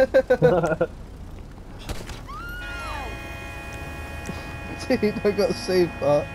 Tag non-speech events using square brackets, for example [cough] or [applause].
[laughs] Dude, I got saved, but